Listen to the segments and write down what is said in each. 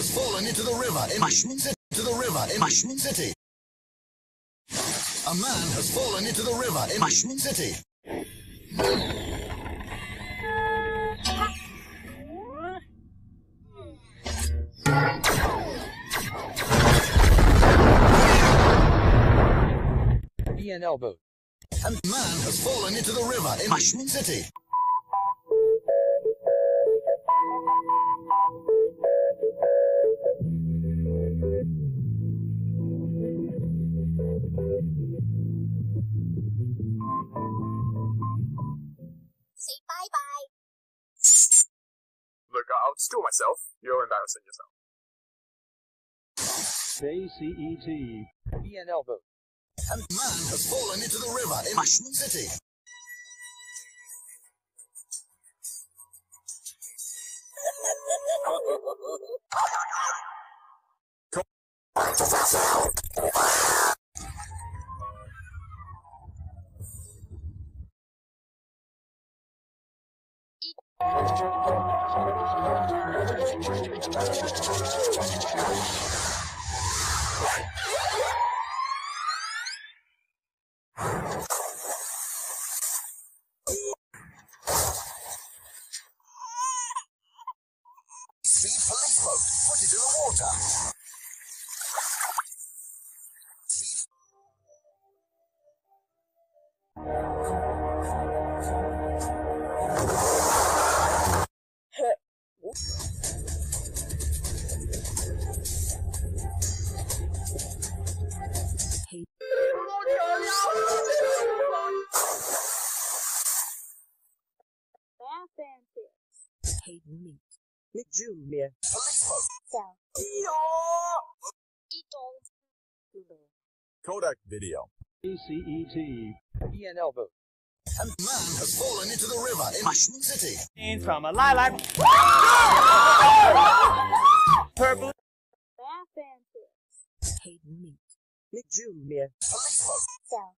has fallen into the river in Mushroom City. To the river in Mushroom City. A man has fallen into the river in Mushroom City. BNL boat. A man has fallen into the river in Mushroom City. Say bye bye. Look, I'll still myself. You're embarrassing yourself. JCET. BNL boat. A man has fallen into the river in Mushroom City. Speed police boat. Put it in the water. Hayden Meek. Nick Jr. police boat. Sell. Kodak video. JCET. BNL boat. A man has fallen into the river in Mushroom City. from a lilac. Purple. Bath and Hayden Meek. Nick Jr. Police boat. Sell.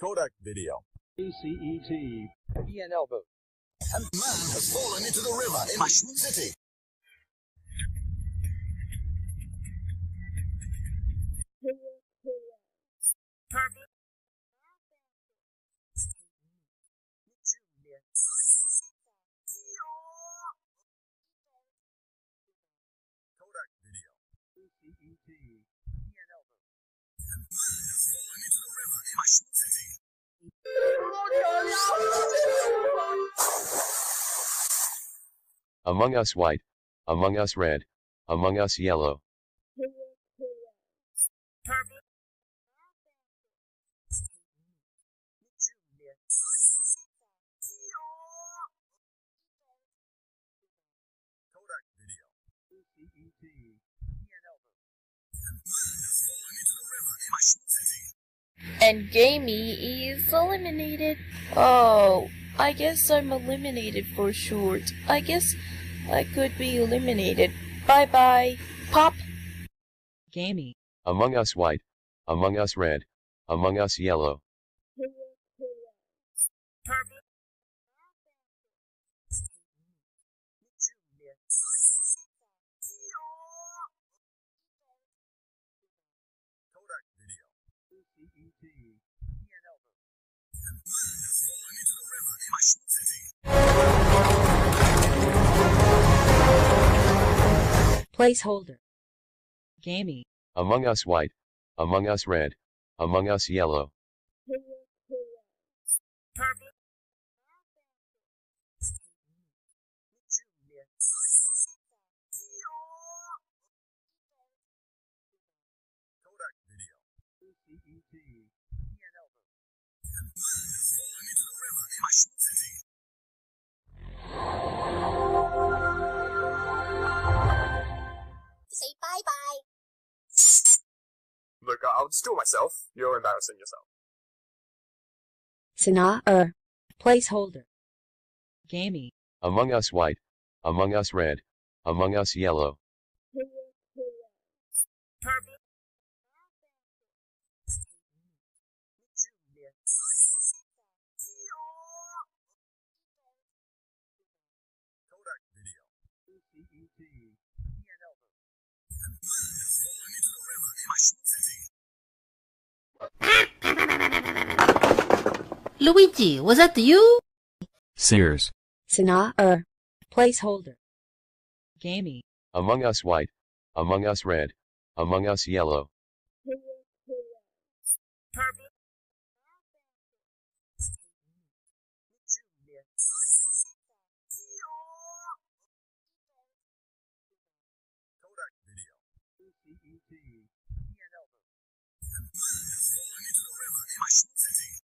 Kodak video. JCET. BNL boat. A man has fallen into the river in Mushroom City. Purple. Kodak video. Among Us White, Among Us Red, Among Us Yellow. And Gamey is eliminated. Oh, I guess I'm eliminated for short. I guess I could be eliminated. Bye bye. Pop. Gamey. Among Us White, Among Us Red, Among Us Yellow. Purple. Nick Kodak video. Placeholder. Gamey. Among Us White, Among Us Red, Among Us Yellow. Purple. I'll just do it myself. You're embarrassing yourself. Sana Er. Placeholder. Gamey. Among Us White, Among Us Red, Among Us Yellow. Purple. Nick Jr. Kodak Kodak Video. Luigi, was that you? Sears. Sana er. Placeholder. Gamey. Among Us white, Among Us red, Among Us yellow. purple, Junior. Kodak Video. OCET. Knee and elbow.